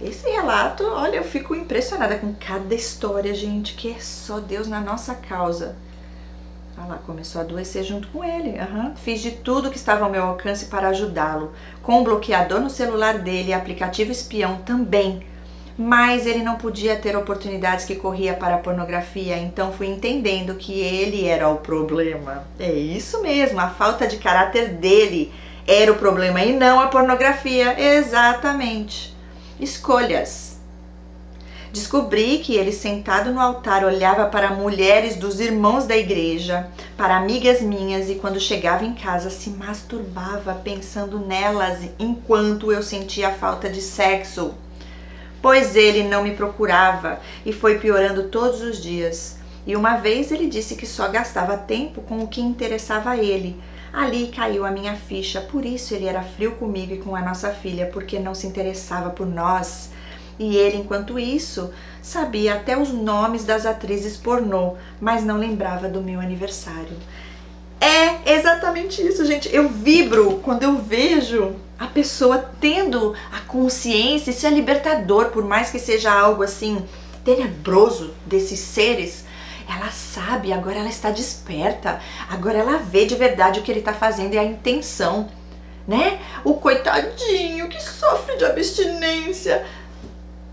Esse relato, olha, eu fico impressionada com cada história, gente, que é só Deus na nossa causa. Olha lá, começou a adoecer junto com ele. Uhum. Fiz de tudo que estava ao meu alcance para ajudá-lo, com um bloqueador no celular dele e aplicativo espião também. Mas ele não podia ter oportunidades que corria para a pornografia, então fui entendendo que ele era o problema. É isso mesmo, a falta de caráter dele era o problema e não a pornografia. Exatamente. Escolhas. Descobri que ele, sentado no altar, olhava para mulheres dos irmãos da igreja, para amigas minhas, e quando chegava em casa se masturbava pensando nelas enquanto eu sentia falta de sexo. Pois ele não me procurava e foi piorando todos os dias. E uma vez ele disse que só gastava tempo com o que interessava a ele. Ali caiu a minha ficha, por isso ele era frio comigo e com a nossa filha, porque não se interessava por nós. E ele, enquanto isso, sabia até os nomes das atrizes pornô, mas não lembrava do meu aniversário. É exatamente isso, gente. Eu vibro quando eu vejo a pessoa tendo a consciência, isso é libertador, por mais que seja algo assim tenebroso desses seres. Ela sabe, agora ela está desperta, agora ela vê de verdade o que ele está fazendo e a intenção, né? O coitadinho que sofre de abstinência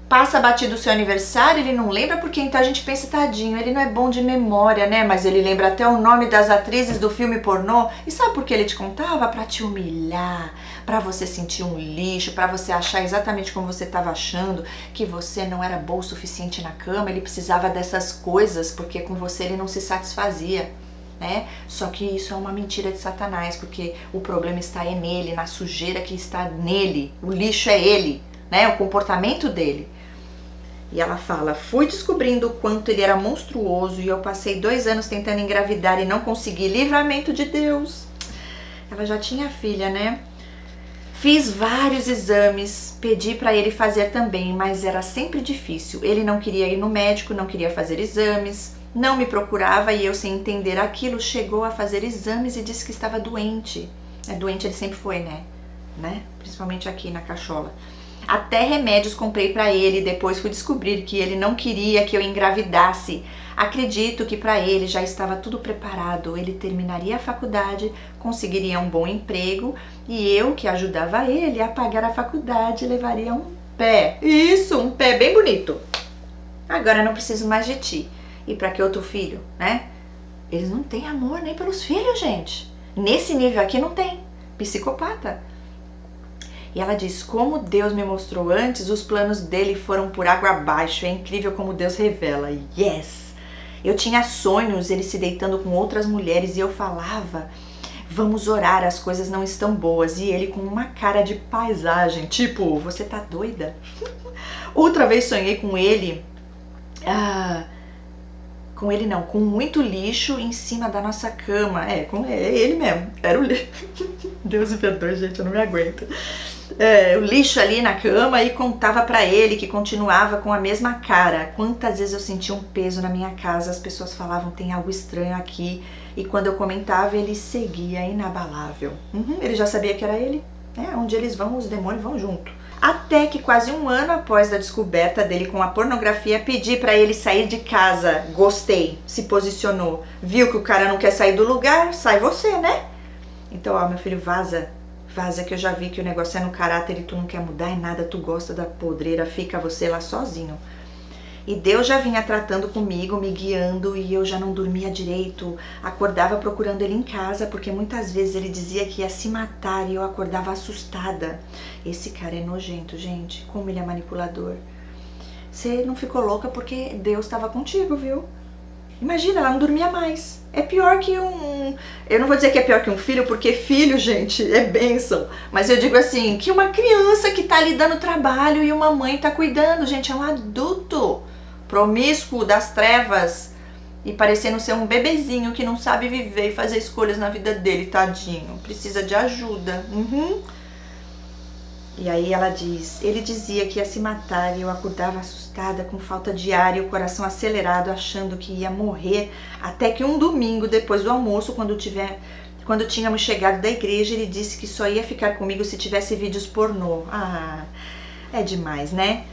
passa batido o seu aniversário, ele não lembra porque então a gente pensa, tadinho, ele não é bom de memória, né? Mas ele lembra até o nome das atrizes do filme pornô. E sabe por que ele te contava? Para te humilhar, para você sentir um lixo, para você achar exatamente como você estava achando, que você não era bom o suficiente na cama, ele precisava dessas coisas porque com você ele não se satisfazia. Né? Só que isso é uma mentira de Satanás, porque o problema está é nele, na sujeira que está nele. O lixo é ele, né? O comportamento dele. E ela fala: Fui descobrindo o quanto ele era monstruoso e eu passei dois anos tentando engravidar e não consegui. Livramento de Deus. Ela já tinha filha, né? Fiz vários exames, pedi para ele fazer também, mas era sempre difícil. Ele não queria ir no médico, não queria fazer exames, não me procurava e eu, sem entender aquilo, chegou a fazer exames e disse que estava doente. É doente ele sempre foi, né? né? Principalmente aqui na cachola. Até remédios comprei para ele, depois fui descobrir que ele não queria que eu engravidasse. Acredito que para ele já estava tudo preparado. Ele terminaria a faculdade, conseguiria um bom emprego e eu, que ajudava ele a pagar a faculdade, levaria um pé. Isso, um pé bem bonito. Agora não preciso mais de ti. E para que outro filho, né? Eles não têm amor nem pelos filhos, gente. Nesse nível aqui não tem. Psicopata. E ela diz: Como Deus me mostrou antes, os planos dele foram por água abaixo. É incrível como Deus revela. Yes! Eu tinha sonhos, ele se deitando com outras mulheres e eu falava: Vamos orar, as coisas não estão boas. E ele com uma cara de paisagem, tipo: Você tá doida? Outra vez sonhei com ele. Ah, com ele não, com muito lixo em cima da nossa cama. É, com ele mesmo. Era o lixo. Deus me perdoe, gente, eu não me aguento é, o lixo ali na cama e contava para ele que continuava com a mesma cara. Quantas vezes eu senti um peso na minha casa, as pessoas falavam tem algo estranho aqui e quando eu comentava ele seguia inabalável. Uhum, ele já sabia que era ele. É, onde eles vão, os demônios vão junto. Até que quase um ano após a descoberta dele com a pornografia, pedi para ele sair de casa. Gostei, se posicionou. Viu que o cara não quer sair do lugar, sai você, né? Então, ó, meu filho, vaza vaza que eu já vi que o negócio é no caráter e tu não quer mudar em nada, tu gosta da podreira, fica você lá sozinho. E Deus já vinha tratando comigo, me guiando e eu já não dormia direito. Acordava procurando ele em casa, porque muitas vezes ele dizia que ia se matar e eu acordava assustada. Esse cara é nojento, gente. Como ele é manipulador. Você não ficou louca porque Deus estava contigo, viu? Imagina, ela não dormia mais. É pior que um. Eu não vou dizer que é pior que um filho, porque filho, gente, é bênção. Mas eu digo assim, que uma criança que tá ali dando trabalho e uma mãe tá cuidando, gente, é um adulto promíscuo das trevas e parecendo ser um bebezinho que não sabe viver e fazer escolhas na vida dele, tadinho. Precisa de ajuda. Uhum. E aí ela diz: Ele dizia que ia se matar e eu acordava assustada, com falta de ar e o coração acelerado, achando que ia morrer. Até que um domingo, depois do almoço, quando tiver. Quando tínhamos chegado da igreja, ele disse que só ia ficar comigo se tivesse vídeos pornô. Ah, é demais, né?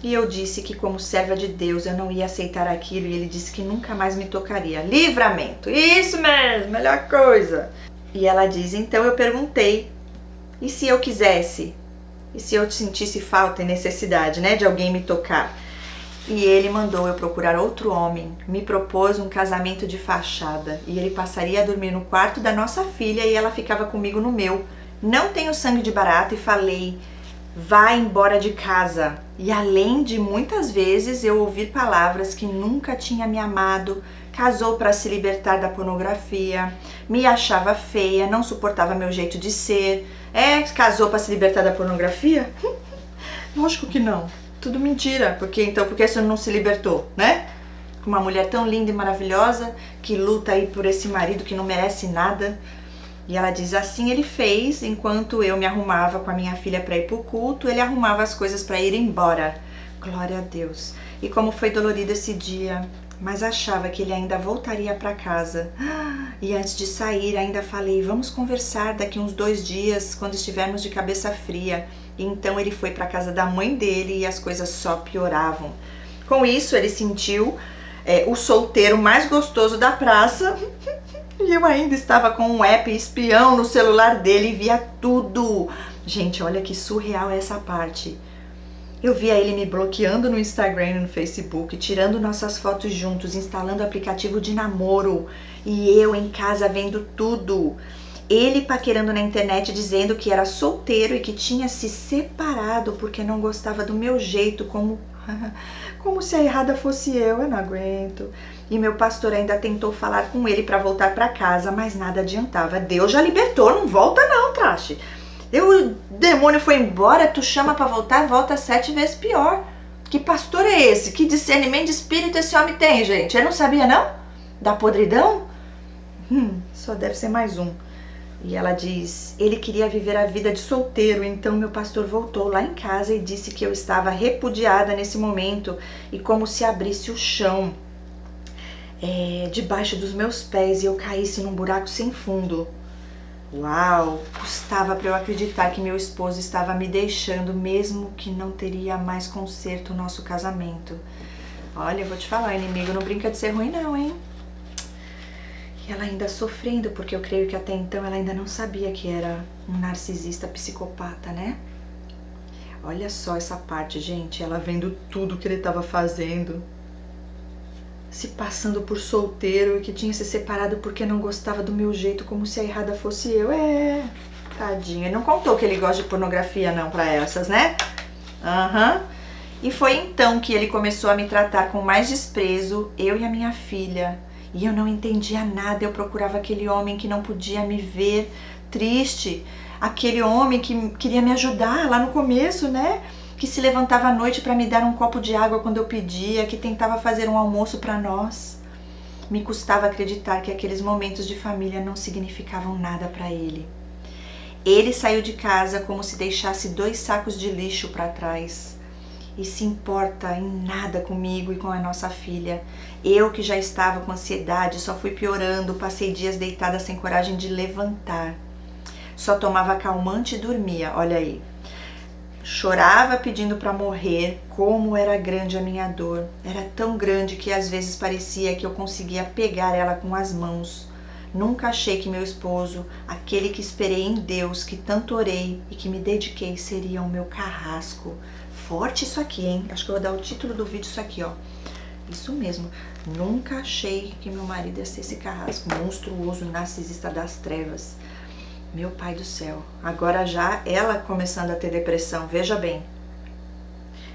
E eu disse que, como serva de Deus, eu não ia aceitar aquilo. E ele disse que nunca mais me tocaria. Livramento! Isso mesmo, melhor coisa! E ela diz: Então eu perguntei: e se eu quisesse? E se eu sentisse falta e necessidade, né, de alguém me tocar? E ele mandou eu procurar outro homem, me propôs um casamento de fachada e ele passaria a dormir no quarto da nossa filha e ela ficava comigo no meu. Não tenho sangue de barata e falei: vá embora de casa. E além de muitas vezes eu ouvir palavras que nunca tinha me amado, casou para se libertar da pornografia, me achava feia, não suportava meu jeito de ser. É, casou para se libertar da pornografia? Lógico que não. Tudo mentira. Porque então, por que você não se libertou, né? Com uma mulher tão linda e maravilhosa que luta aí por esse marido que não merece nada. E ela diz assim: ele fez enquanto eu me arrumava com a minha filha para ir pro culto, ele arrumava as coisas para ir embora. Glória a Deus. E como foi dolorido esse dia mas achava que ele ainda voltaria para casa. E antes de sair, ainda falei: vamos conversar daqui uns dois dias, quando estivermos de cabeça fria. E então ele foi para casa da mãe dele e as coisas só pioravam. Com isso, ele sentiu é, o solteiro mais gostoso da praça. e eu ainda estava com um app espião no celular dele e via tudo. Gente, olha que surreal essa parte. Eu via ele me bloqueando no Instagram e no Facebook, tirando nossas fotos juntos, instalando aplicativo de namoro e eu em casa vendo tudo. Ele paquerando na internet dizendo que era solteiro e que tinha se separado porque não gostava do meu jeito, como como se a errada fosse eu, eu não aguento. E meu pastor ainda tentou falar com ele para voltar para casa, mas nada adiantava. Deus já libertou, não volta não, traste. Eu, o demônio foi embora, tu chama para voltar, volta sete vezes pior. Que pastor é esse? Que discernimento de espírito esse homem tem, gente? Eu não sabia não? Da podridão? Hum, só deve ser mais um. E ela diz: ele queria viver a vida de solteiro, então meu pastor voltou lá em casa e disse que eu estava repudiada nesse momento e como se abrisse o chão é, debaixo dos meus pés e eu caísse num buraco sem fundo. Uau! Custava para eu acreditar que meu esposo estava me deixando, mesmo que não teria mais conserto o nosso casamento. Olha, eu vou te falar, inimigo não brinca de ser ruim, não, hein? E ela ainda sofrendo, porque eu creio que até então ela ainda não sabia que era um narcisista psicopata, né? Olha só essa parte, gente. Ela vendo tudo que ele estava fazendo, se passando por solteiro e que tinha se separado porque não gostava do meu jeito, como se a errada fosse eu. É, tadinho. Ele não contou que ele gosta de pornografia, não, pra essas, né? Aham. Uhum. E foi então que ele começou a me tratar com mais desprezo, eu e a minha filha. E eu não entendia nada, eu procurava aquele homem que não podia me ver triste, aquele homem que queria me ajudar lá no começo, né? Que se levantava à noite para me dar um copo de água quando eu pedia, que tentava fazer um almoço para nós. Me custava acreditar que aqueles momentos de família não significavam nada para ele. Ele saiu de casa como se deixasse dois sacos de lixo para trás e se importa em nada comigo e com a nossa filha. Eu que já estava com ansiedade, só fui piorando, passei dias deitada sem coragem de levantar. Só tomava calmante e dormia, olha aí. Chorava pedindo para morrer, como era grande a minha dor. Era tão grande que às vezes parecia que eu conseguia pegar ela com as mãos. Nunca achei que meu esposo, aquele que esperei em Deus, que tanto orei e que me dediquei, seria o meu carrasco forte isso aqui, hein? Acho que eu vou dar o título do vídeo isso aqui, ó. Isso mesmo. Nunca achei que meu marido ia ser esse carrasco monstruoso, narcisista das trevas. Meu pai do céu. Agora já ela começando a ter depressão, veja bem.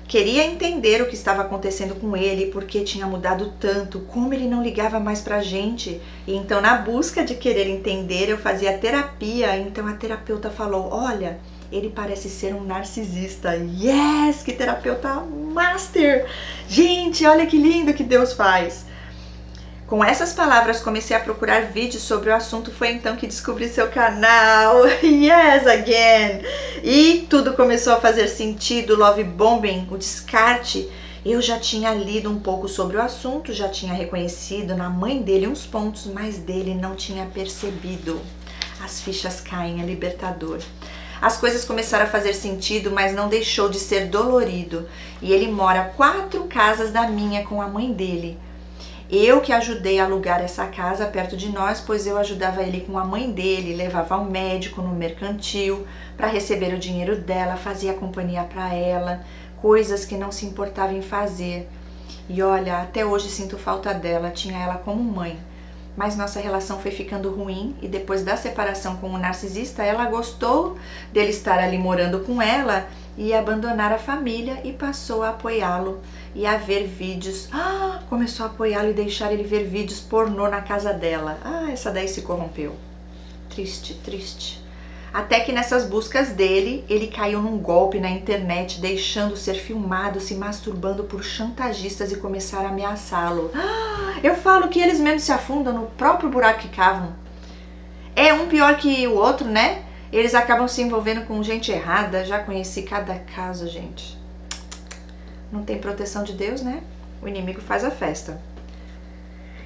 Queria entender o que estava acontecendo com ele, porque tinha mudado tanto, como ele não ligava mais pra gente. E então, na busca de querer entender, eu fazia terapia. Então a terapeuta falou: Olha, ele parece ser um narcisista. Yes, que terapeuta master! Gente, olha que lindo que Deus faz. Com essas palavras comecei a procurar vídeos sobre o assunto, foi então que descobri seu canal. Yes, again! E tudo começou a fazer sentido, love bombing, o descarte. Eu já tinha lido um pouco sobre o assunto, já tinha reconhecido na mãe dele uns pontos, mas dele não tinha percebido. As fichas caem, é libertador. As coisas começaram a fazer sentido, mas não deixou de ser dolorido. E ele mora quatro casas da minha com a mãe dele. Eu que ajudei a alugar essa casa perto de nós, pois eu ajudava ele com a mãe dele, levava ao médico no mercantil para receber o dinheiro dela, fazia companhia para ela, coisas que não se importava em fazer. E olha, até hoje sinto falta dela, tinha ela como mãe mas nossa relação foi ficando ruim e depois da separação com o narcisista, ela gostou dele estar ali morando com ela e abandonar a família e passou a apoiá-lo e a ver vídeos. Ah, começou a apoiá-lo e deixar ele ver vídeos pornô na casa dela. Ah, essa daí se corrompeu. Triste, triste. Até que nessas buscas dele, ele caiu num golpe na internet, deixando ser filmado, se masturbando por chantagistas e começaram a ameaçá-lo. Ah, eu falo que eles mesmos se afundam no próprio buraco que cavam. É um pior que o outro, né? Eles acabam se envolvendo com gente errada. Já conheci cada caso, gente. Não tem proteção de Deus, né? O inimigo faz a festa.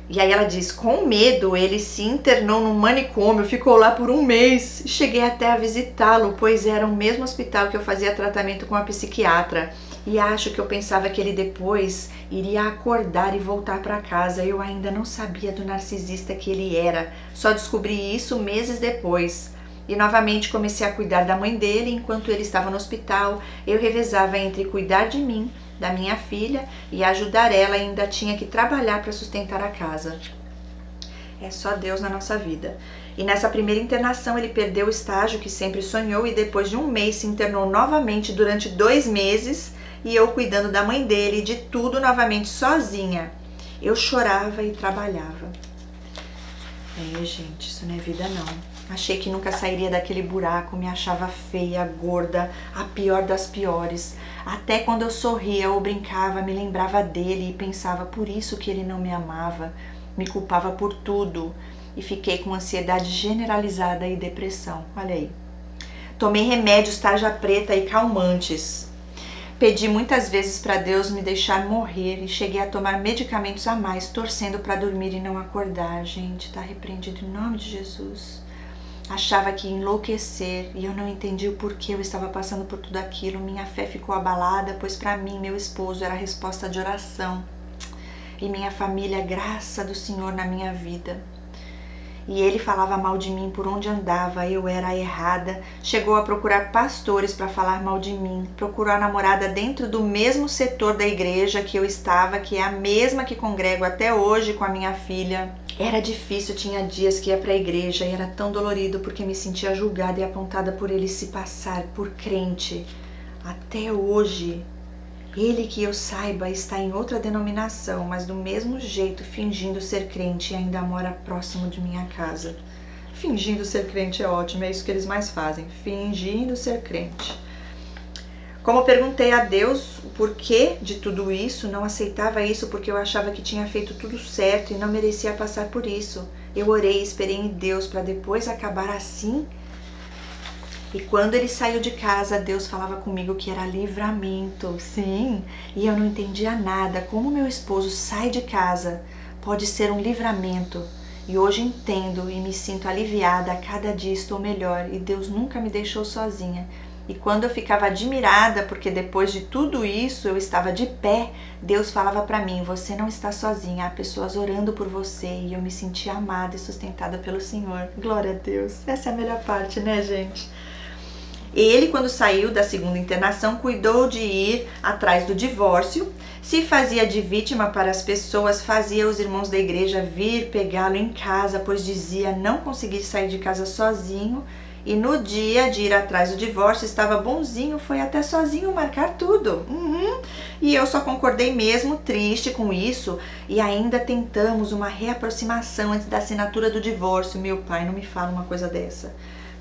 E aí ela diz: com medo, ele se internou no manicômio, ficou lá por um mês. Cheguei até a visitá-lo, pois era o mesmo hospital que eu fazia tratamento com a psiquiatra. E acho que eu pensava que ele depois iria acordar e voltar para casa. Eu ainda não sabia do narcisista que ele era. Só descobri isso meses depois. E novamente comecei a cuidar da mãe dele enquanto ele estava no hospital. Eu revezava entre cuidar de mim, da minha filha e ajudar ela, ainda tinha que trabalhar para sustentar a casa. É só Deus na nossa vida. E nessa primeira internação ele perdeu o estágio que sempre sonhou e depois de um mês se internou novamente durante dois meses e eu cuidando da mãe dele e de tudo novamente sozinha. Eu chorava e trabalhava. É, gente, isso não é vida não. Achei que nunca sairia daquele buraco, me achava feia, gorda, a pior das piores. Até quando eu sorria ou brincava, me lembrava dele e pensava por isso que ele não me amava, me culpava por tudo e fiquei com ansiedade generalizada e depressão. Olha aí. Tomei remédios tarja preta e calmantes. Pedi muitas vezes para Deus me deixar morrer e cheguei a tomar medicamentos a mais, torcendo para dormir e não acordar. Gente, tá repreendido em nome de Jesus. Achava que ia enlouquecer e eu não entendi o porquê eu estava passando por tudo aquilo. Minha fé ficou abalada, pois para mim meu esposo era a resposta de oração e minha família graça do Senhor na minha vida e ele falava mal de mim por onde andava, eu era errada. Chegou a procurar pastores para falar mal de mim, procurou a namorada dentro do mesmo setor da igreja que eu estava, que é a mesma que congrego até hoje com a minha filha. Era difícil, tinha dias que ia para a igreja e era tão dolorido porque me sentia julgada e apontada por ele se passar por crente. Até hoje ele que eu saiba está em outra denominação, mas do mesmo jeito fingindo ser crente e ainda mora próximo de minha casa. Fingindo ser crente é ótimo, é isso que eles mais fazem, fingindo ser crente. Como perguntei a Deus o porquê de tudo isso, não aceitava isso porque eu achava que tinha feito tudo certo e não merecia passar por isso. Eu orei e esperei em Deus para depois acabar assim e quando ele saiu de casa, Deus falava comigo que era livramento. Sim, e eu não entendia nada. Como meu esposo sai de casa pode ser um livramento. E hoje entendo e me sinto aliviada. A cada dia estou melhor e Deus nunca me deixou sozinha. E quando eu ficava admirada, porque depois de tudo isso eu estava de pé, Deus falava para mim: Você não está sozinha, há pessoas orando por você. E eu me sentia amada e sustentada pelo Senhor. Glória a Deus. Essa é a melhor parte, né, gente? Ele, quando saiu da segunda internação, cuidou de ir atrás do divórcio, se fazia de vítima para as pessoas, fazia os irmãos da igreja vir pegá-lo em casa, pois dizia não conseguir sair de casa sozinho. E no dia de ir atrás do divórcio, estava bonzinho, foi até sozinho marcar tudo. Uhum. E eu só concordei mesmo, triste com isso, e ainda tentamos uma reaproximação antes da assinatura do divórcio. Meu pai, não me fala uma coisa dessa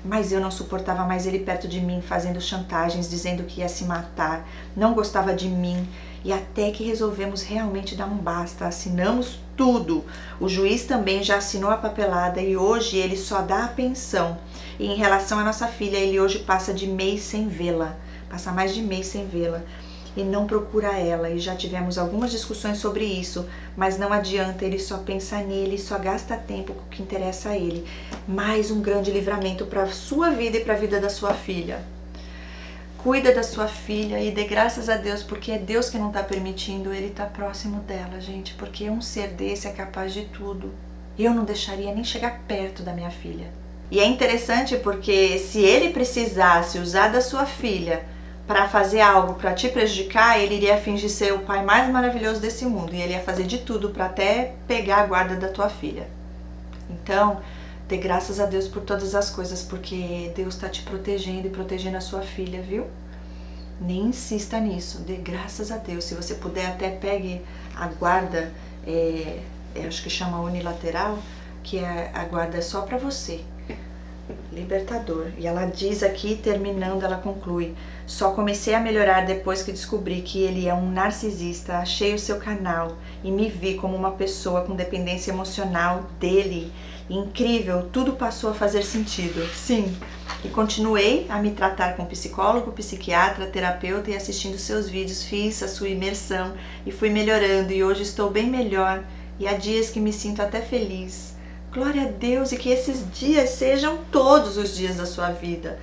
mas eu não suportava mais ele perto de mim, fazendo chantagens, dizendo que ia se matar, não gostava de mim. E até que resolvemos realmente dar um basta, assinamos tudo. O juiz também já assinou a papelada e hoje ele só dá a pensão. E em relação à nossa filha, ele hoje passa de mês sem vê-la, passa mais de mês sem vê-la e não procura ela. E já tivemos algumas discussões sobre isso, mas não adianta, ele só pensa nele, só gasta tempo com o que interessa a ele. Mais um grande livramento para a sua vida e para a vida da sua filha. Cuida da sua filha e dê graças a Deus, porque é Deus que não está permitindo ele estar tá próximo dela, gente. Porque um ser desse é capaz de tudo. Eu não deixaria nem chegar perto da minha filha. E é interessante porque se ele precisasse usar da sua filha para fazer algo para te prejudicar, ele iria fingir ser o pai mais maravilhoso desse mundo e ele ia fazer de tudo para até pegar a guarda da tua filha. Então, dê graças a Deus por todas as coisas, porque Deus está te protegendo e protegendo a sua filha, viu? Nem insista nisso, dê graças a Deus. Se você puder, até pegue a guarda, é, acho que chama unilateral, que é a guarda só para você libertador. E ela diz aqui, terminando, ela conclui: Só comecei a melhorar depois que descobri que ele é um narcisista. Achei o seu canal e me vi como uma pessoa com dependência emocional dele. Incrível, tudo passou a fazer sentido. Sim. E continuei a me tratar com psicólogo, psiquiatra, terapeuta e assistindo seus vídeos. Fiz a sua imersão e fui melhorando. E hoje estou bem melhor. E há dias que me sinto até feliz Glória a Deus e que esses dias sejam todos os dias da sua vida.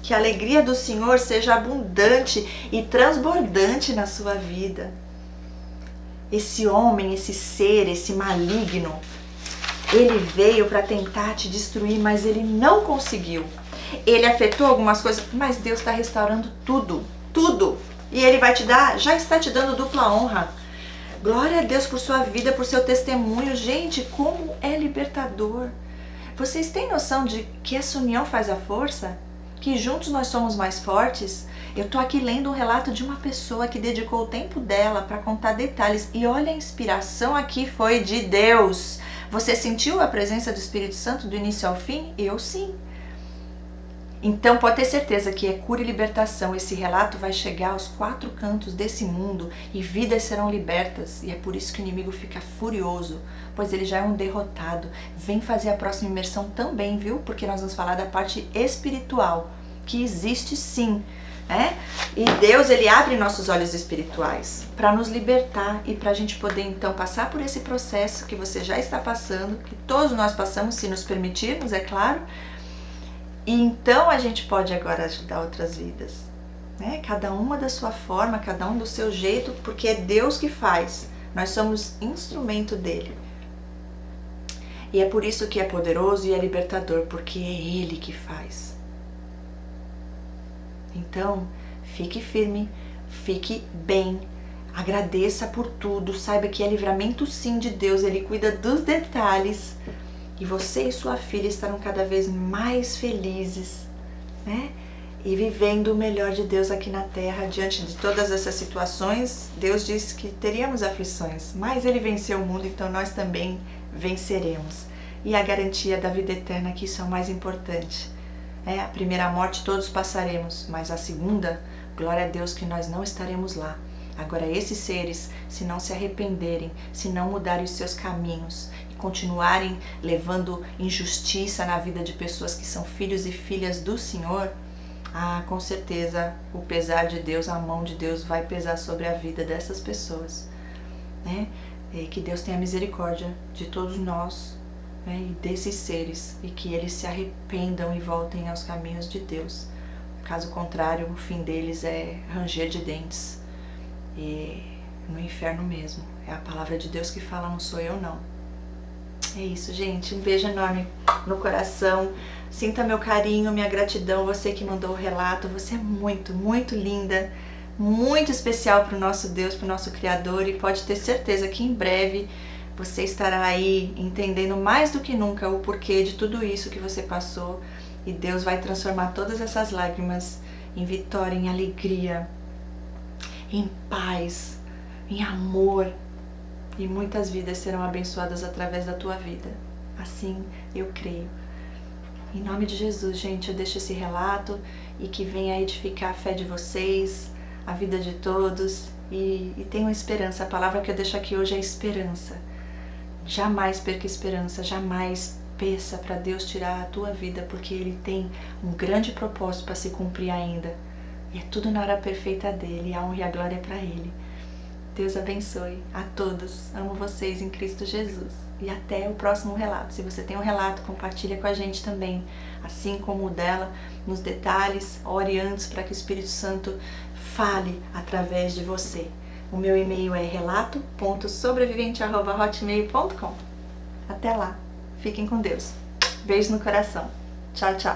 Que a alegria do Senhor seja abundante e transbordante na sua vida. Esse homem, esse ser, esse maligno, ele veio para tentar te destruir, mas ele não conseguiu. ele afetou algumas coisas, mas Deus está restaurando tudo, tudo. E ele vai te dar, já está te dando dupla honra. Glória a Deus por sua vida, por seu testemunho. Gente, como é libertador. Vocês têm noção de que essa união faz a força? Que juntos nós somos mais fortes? Eu tô aqui lendo um relato de uma pessoa que dedicou o tempo dela para contar detalhes e olha a inspiração aqui foi de Deus. Você sentiu a presença do Espírito Santo do início ao fim? Eu sim. Então pode ter certeza que é cura e libertação. Esse relato vai chegar aos quatro cantos desse mundo e vidas serão libertas. E é por isso que o inimigo fica furioso, pois ele já é um derrotado. Vem fazer a próxima imersão também, viu? Porque nós vamos falar da parte espiritual, que existe sim. É? E Deus ele abre nossos olhos espirituais para nos libertar e para a gente poder então passar por esse processo que você já está passando, que todos nós passamos, se nos permitirmos, é claro, e então a gente pode agora ajudar outras vidas. Né? Cada uma da sua forma, cada um do seu jeito, porque é Deus que faz. Nós somos instrumento dele. E é por isso que é poderoso e é libertador, porque é Ele que faz. Então, fique firme, fique bem, agradeça por tudo, saiba que é livramento sim de Deus, Ele cuida dos detalhes e você e sua filha estarão cada vez mais felizes, né? E vivendo o melhor de Deus aqui na terra, diante de todas essas situações. Deus disse que teríamos aflições, mas Ele venceu o mundo, então nós também venceremos. E a garantia da vida eterna, que isso é o mais importante. É, a primeira morte todos passaremos, mas a segunda, glória a Deus que nós não estaremos lá. Agora, esses seres, se não se arrependerem, se não mudarem os seus caminhos, continuarem levando injustiça na vida de pessoas que são filhos e filhas do Senhor, ah, com certeza o pesar de Deus, a mão de Deus vai pesar sobre a vida dessas pessoas, né? E que Deus tenha misericórdia de todos nós né? e desses seres e que eles se arrependam e voltem aos caminhos de Deus. Caso contrário, o fim deles é ranger de dentes e no inferno mesmo. É a palavra de Deus que fala, não sou eu não. É isso, gente. Um beijo enorme no coração. Sinta meu carinho, minha gratidão. Você que mandou o relato, você é muito, muito linda, muito especial para o nosso Deus, para o nosso Criador. E pode ter certeza que em breve você estará aí entendendo mais do que nunca o porquê de tudo isso que você passou. E Deus vai transformar todas essas lágrimas em vitória, em alegria, em paz, em amor, e muitas vidas serão abençoadas através da tua vida. Assim eu creio. Em nome de Jesus, gente, eu deixo esse relato e que venha edificar a fé de vocês, a vida de todos e, e tenham esperança. A palavra que eu deixo aqui hoje é esperança. Jamais perca esperança, jamais peça para Deus tirar a tua vida, porque Ele tem um grande propósito para se cumprir ainda. E é tudo na hora perfeita dele, a honra e a glória é para Ele. Deus abençoe a todos. Amo vocês em Cristo Jesus. E até o próximo relato. Se você tem um relato, compartilha com a gente também, assim como o dela, nos detalhes. Ore antes para que o Espírito Santo fale através de você. O meu e-mail é relato.sobrevivente.hotmail.com Até lá. Fiquem com Deus. Beijo no coração. Tchau, tchau.